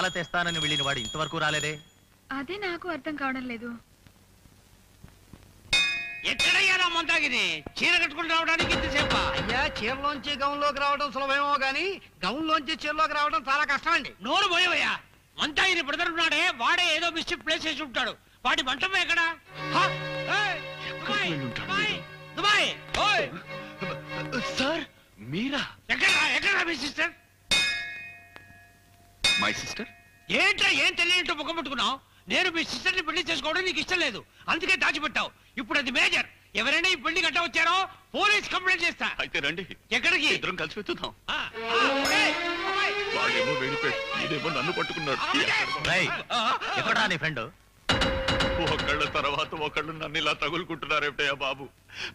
మాల తెస్తానని వెళ్ళిన వాడు ఇంతవరకు రాలేదే? అదే నాకు అర్థం కావడం లేదు. ఎక్కడయ్యా నా మందాగిని చీర కట్టుకుని రావడానికి ఇంతసేప? అయ్యా చీరలోంచి గౌన్లోకి రావడం సులభమేమో గాని గౌన్లోంచి చీరలోకి రావడం చాలా కష్టమండి. నోరు పోయవయ్యా. మందాగిని బ్రదర్ ఉన్నాడే వాడే ఏదో మిస్టేక్ ప్లేస్ చేసి ఉంటాడు. వాడి మంటపం ఎక్కడ? దుబాయ్, సార్ మీరా? ఎక్కడ్రా? ఎక్కడ్రా మీ సిస్టర్? మై సిస్టర్ ఏంట్రా ఏం తెలియనట్టు ముఖం పెట్టుకున్నావు నేను మీ సిస్టర్ని పెళ్ళి చేసుకోవడం నీకు ఇష్టం లేదు. అందుకే దాచిపెట్టావు. ఇప్పుడు అది మేజర్. ఎవరైనా ఈ పెళ్ళి గట్ట వచ్చారో పోలీస్ కంప్లైంట్ చేస్తా. అయితే రండి. ఎక్కడికి? ఇద్దరం కలిసి వెతుకుదాం. ఆ, ఆ, ఒరేయ్, అమ్మాయి. వాడేమో వెళ్ళిపోయాడు. ఇదేమో నన్ను పట్టుకున్నాడు. రేయ్, ఎక్కడా నీ ఫ్రెండ్? ఒకళ్ళ తర్వాత ఒకళ్ళు నన్ను ఇలా తగులుకుంటున్నారేమిటయ్యా బాబు?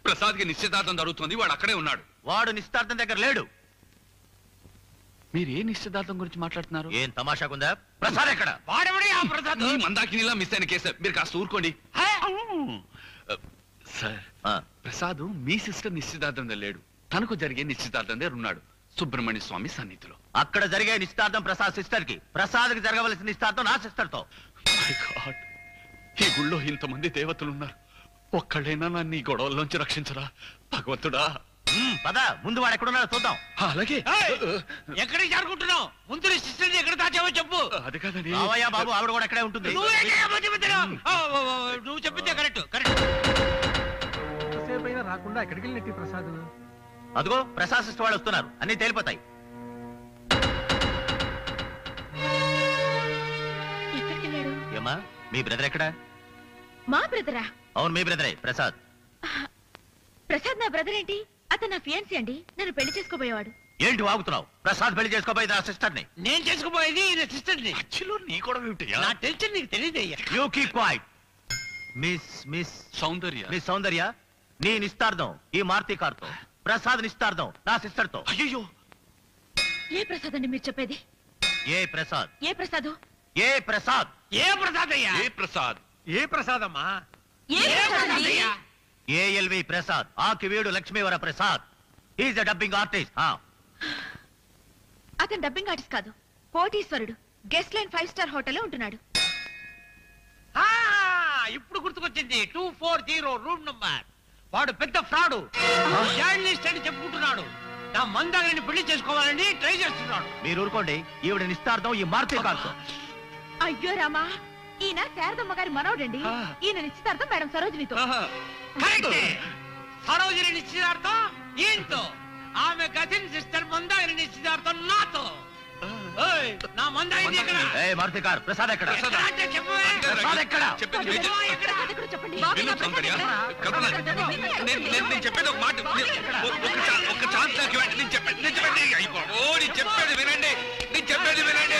ప్రసాద్కి నిశ్చితార్థం జరుగుతుంది వాడు అక్కడే ఉన్నాడు. వాడు నిశ్చితార్థం దగ్గర లేడు. మీరు ఏ నిశ్చితార్థం గురించి మాట్లాడుతున్నారు? ఏం తమాషాకుందా ప్రసాద్ ఎక్కడ? వాడెవడే ఆ ప్రసాద్? ఈ మందాకినిలా మిస్ అయిన కేసు. మీరు కాస్త ఊరుకోండి. హే? సార్ ఆ, ప్రసాద్ మీ సిస్టర్ నిశ్చితార్థంలో లేడు. తనకు జరిగే నిశ్చితార్థం దగ్గర ఉన్నాడు. సుబ్రహ్మణ్య స్వామి సన్నిధిలో. అక్కడ జరిగే నిశ్చితార్థం ప్రసాద్ సిస్టర్కి ప్రసాద్కి జరగవలసిన నిశ్చితార్థం నా సిస్టర్తో మై గాడ్ ఈ గుళ్ళో ఇంతమంది దేవతలు ఉన్నారు ఒక్కళ్ళైనా నన్ను ఈ గొడవల్లోంచి రక్షించరా? భగవంతుడా! పద ముందు వాడు ఎక్కడున్నాడో చూద్దాం. అలాగే. ఎక్కడికి జారుకుంటున్నావు? ముందు ఎక్కడ దాచావో చెప్పు. అది కాదని రావయ్యా బాబు ఆవిడ కూడా ఎక్కడే ఉంటుంది. నువ్వు చెప్పిందే కరెక్ట్ కరెక్ట్. రాకుండా ఎక్కడికి వెళ్ళినట్టు ప్రసాద్? అదిగో ప్రసాద్ సిస్టర్ వాళ్ళు వస్తున్నారు. అన్ని తేలిపోతాయి. ఏమా మీ బ్రదర్ ఎక్కడా? మా బ్రదరా? అవును మీ బ్రదరే ప్రసాద్. ప్రసాద్ నా బ్రదర్ ఏంటి అతను నా ఫియాన్సీ అండి. నన్ను పెళ్ళి చేసుకోబోయేవాడు. ఏంటి వాగుతున్నావు? ప్రసాద్ పెళ్ళి చేసుకోపోయింది నా సిస్టర్ని నేను చేసుకుపోయేది ఈయన సిస్టర్ని మధ్యలో నీ కూడా ఏమిటయ్యా? నా టెన్షన్ నీకు తెలియదయ్యా. You keep quiet miss miss Soundarya. Miss Soundarya నీ నిస్తార్థం ఈ మారుతి కార్తో ప్రసాద్ నిస్తార్థం నా సిస్టర్తో అయ్యో ఏ ప్రసాద్ అండి మీరు చెప్పేది? ఏ ప్రసాద్? ఏ ప్రసాదు? ఏ ప్రసాద్? ఏ ప్రసాద్ అయ్యా ఏ ప్రసాద్? ఏ ప్రసాదమ్మా? ఏ ఏ ప్రసాద్ ప్రసాద్? అయ్యా ఏఎల్వి ప్రసాద్ ఆకి వీడు Lakshmivara Prasad is dubbing artist అతను డబ్బింగ్ ఆర్టిస్ట్ కాదు. కోటీశ్వరుడు. గెస్ట్ లైన్ ఫైవ్ స్టార్ హోటల్లో ఉంటున్నాడు. ఆ, ఇప్పుడు గుర్తుకొచ్చింది. Two four zero room number వాడు పెద్ద ఫ్రాడు. జర్నలిస్ట్ అని చెప్పుకుంటున్నాడు. నా మందాగిని పెళ్ళి చేసుకోవాలని ట్రై చేస్తున్నాడు. మీరు ఊరుకోండి. ఈవిడ నిస్తార్థం ఈ మారుతి కార్తో అయ్యో రామా. ఈయన శారదమ్మ గారి మనవడండి. ఈయన నిశ్చితార్థం మేడం సరోజినితో. కరెక్టే. సరోజిని నిశ్చితార్థం ఈయనతో. ఆమె కజిన్ సిస్టర్ మందాగిని నిశ్చితార్థం నాతో. నా మందాగిని ఎక్కడ? ఏ మారుతి కార్ ప్రసాద్ ఎక్కడ? ఎక్కడ? అంటే చెప్పవే. ప్రసాద్ ఎక్కడ? చెప్పేది చెప్పండి. నేను చెప్పేది ఒక మాట. నేను- ఒక- ఒక చా- ఒక ఛాన్స్ నాకు ఇవ్వండి. నేను చెప్పేది నేను చెప్పేది అయ్యో ఓ నేను చెప్పేది వినండి. నేను చెప్పేది వినండి.